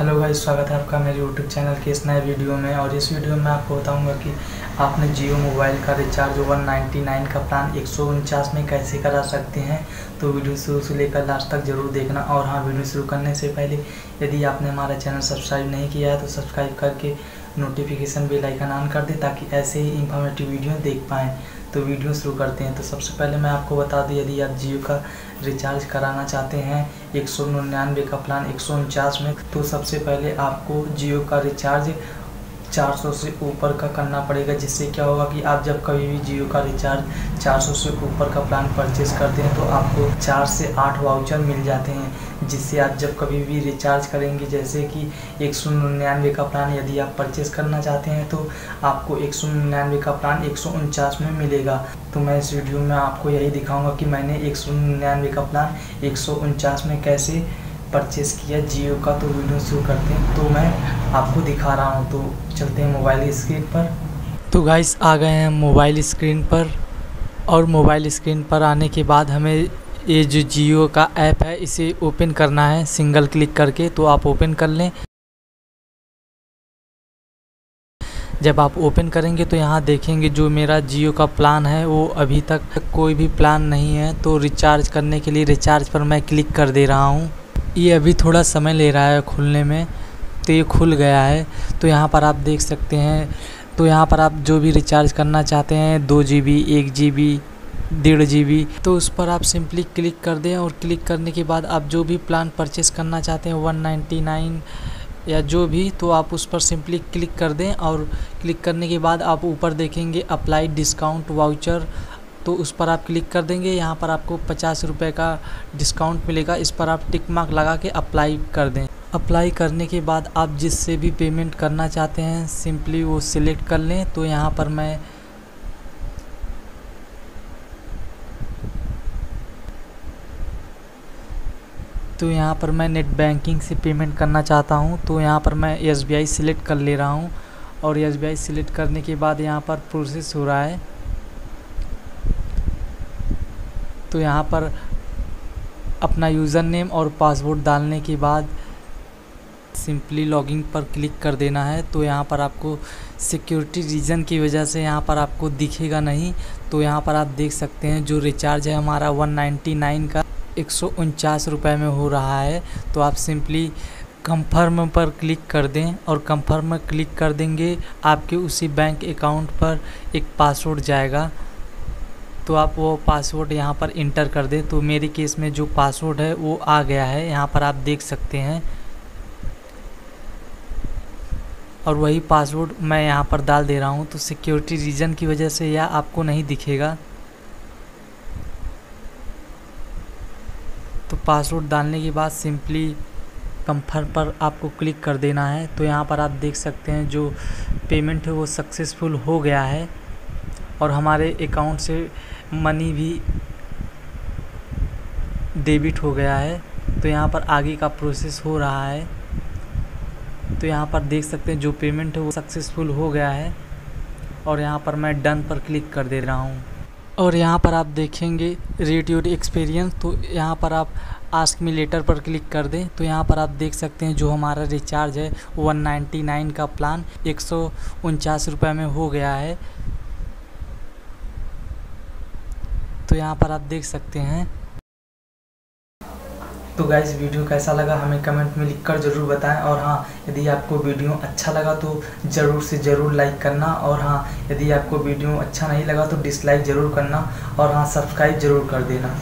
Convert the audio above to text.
Hello guys, स्वागत है आपका मेरे यूट्यूब चैनल के इस नए वीडियो में। और इस वीडियो में आपको बताऊँगा कि आपने जियो मोबाइल का रिचार्ज 199 का प्लान एक सौ उनचास में कैसे करा सकते हैं? तो वीडियो शुरू से लेकर लास्ट तक ज़रूर देखना। और हाँ वीडियो शुरू करने से पहले यदि आपने हमारा चैनल सब्सक्राइब नहीं किया है तो सब्सक्राइब करके नोटिफिकेशन बेल आइकन ऑन कर दें, ताकि ऐसे ही इंफॉर्मेटिव वीडियो देख पाएँ। तो वीडियो शुरू करते हैं। तो सबसे पहले मैं आपको बता दूँ, यदि आप जियो का रिचार्ज कराना चाहते हैं, एक सौ निन्यानवे का प्लान, एक सौ उनचास में तो सबसे पहले आपको जियो का रिचार्ज 400 से ऊपर का करना पड़ेगा। जिससे क्या होगा कि आप जब कभी भी जियो का रिचार्ज 400 से ऊपर का प्लान परचेज़ करते हैं तो आपको चार से आठ वाउचर मिल जाते हैं। जिससे आप जब कभी भी रिचार्ज करेंगे, जैसे कि एक सौ निन्यानवे का प्लान यदि आप परचेज़ करना चाहते हैं तो आपको एक सौ निन्यानवे का प्लान एक सौ उनचास में मिलेगा। तो मैं इस वीडियो में आपको यही दिखाऊँगा कि मैंने एक सौ निन्यानवे का प्लान एक सौ उनचास में कैसे परचेज़ किया जियो का। तो वीडियो शुरू करते हैं। तो मैं आपको दिखा रहा हूँ। तो चलते हैं मोबाइल स्क्रीन पर। तो गाइस आ गए हैं मोबाइल स्क्रीन पर। और मोबाइल स्क्रीन पर आने के बाद हमें ये जो जियो का ऐप है, इसे ओपन करना है, सिंगल क्लिक करके तो आप ओपन कर लें। जब आप ओपन करेंगे तो यहाँ देखेंगे जो मेरा जियो का प्लान है, वो अभी तक कोई भी प्लान नहीं है तो रिचार्ज करने के लिए रिचार्ज पर मैं क्लिक कर दे रहा हूँ। ये अभी थोड़ा समय ले रहा है खुलने में तो ये खुल गया है। तो यहाँ पर आप देख सकते हैं तो यहाँ पर आप जो भी रिचार्ज करना चाहते हैं, दो जी बी एक जी बी डेढ़ जी तो उस पर आप सिंपली क्लिक कर दें और क्लिक करने के बाद आप जो भी प्लान परचेस करना चाहते हैं वन नाइन्टी नाइन या जो भी तो आप उस पर सिंपली क्लिक कर दें और क्लिक करने के बाद आप ऊपर देखेंगे अप्लाई डिस्काउंट वाउचर तो उस पर आप क्लिक कर देंगे। यहाँ पर आपको पचास रुपये का डिस्काउंट मिलेगा। इस पर आप टिक मार्क लगा के अप्लाई कर दें। अप्लाई करने के बाद आप जिससे भी पेमेंट करना चाहते हैं सिंपली वो सिलेक्ट कर लें। तो यहाँ पर मैं तो यहाँ पर मैं नेट बैंकिंग से पेमेंट करना चाहता हूँ तो यहाँ पर मैं एस बी आई सिलेक्ट कर ले रहा हूँ और एस बी आई सिलेक्ट करने के बाद यहाँ पर प्रोसेस हो रहा है। तो यहाँ पर अपना यूज़र नेम और पासवर्ड डालने के बाद सिंपली लॉगिंग पर क्लिक कर देना है। तो यहाँ पर आपको सिक्योरिटी रीज़न की वजह से यहाँ पर आपको दिखेगा नहीं। तो यहाँ पर आप देख सकते हैं जो रिचार्ज है हमारा 199 का एक सौ उनचास रुपये में हो रहा है तो आप सिंपली कंफर्म पर क्लिक कर दें और कंफर्म क्लिक कर देंगे, आपके उसी बैंक अकाउंट पर एक पासवर्ड जाएगा। तो आप वो पासवर्ड यहाँ पर इंटर कर दें। तो मेरे केस में जो पासवर्ड है, वो आ गया है। यहाँ पर आप देख सकते हैं। और वही पासवर्ड मैं यहाँ पर डाल दे रहा हूँ। तो सिक्योरिटी रीज़न की वजह से यह आपको नहीं दिखेगा। पासवर्ड डालने के बाद सिंपली कंफर्म पर आपको क्लिक कर देना है। तो यहाँ पर आप देख सकते हैं जो पेमेंट है वो सक्सेसफुल हो गया है और हमारे अकाउंट से मनी भी डेबिट हो गया है। तो यहाँ पर आगे का प्रोसेस हो रहा है। तो यहाँ पर देख सकते हैं जो पेमेंट है वो सक्सेसफुल हो गया है और यहाँ पर मैं डन पर क्लिक कर दे रहा हूँ। और यहाँ पर आप देखेंगे रेट योर एक्सपीरियंस तो यहाँ पर आप आस्क मी लेटर पर क्लिक कर दें। तो यहाँ पर आप देख सकते हैं जो हमारा रिचार्ज है 199 का प्लान एक सौ में हो गया है। तो यहाँ पर आप देख सकते हैं तो गाइज़ वीडियो कैसा लगा हमें कमेंट में लिखकर ज़रूर बताएँ। और हाँ यदि आपको वीडियो अच्छा लगा तो ज़रूर से ज़रूर लाइक करना। और हाँ यदि आपको वीडियो अच्छा नहीं लगा तो डिसलाइक ज़रूर करना। और हाँ सब्सक्राइब ज़रूर कर देना।